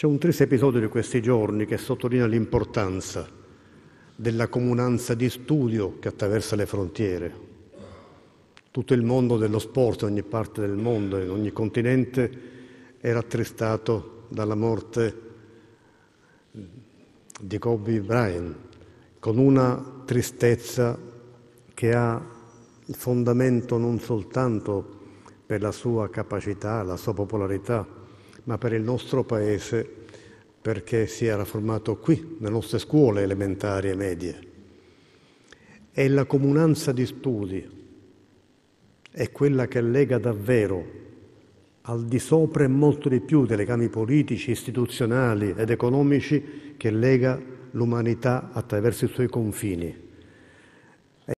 C'è un triste episodio di questi giorni che sottolinea l'importanza della comunanza di studio che attraversa le frontiere. Tutto il mondo dello sport, in ogni parte del mondo, in ogni continente, è rattristato dalla morte di Kobe Bryant, con una tristezza che ha fondamento non soltanto per la sua capacità, la sua popolarità, ma per il nostro Paese perché si era formato qui, nelle nostre scuole elementari e medie. E la comunanza di studi è quella che lega davvero al di sopra e molto di più dei legami politici, istituzionali ed economici che lega l'umanità attraverso i suoi confini.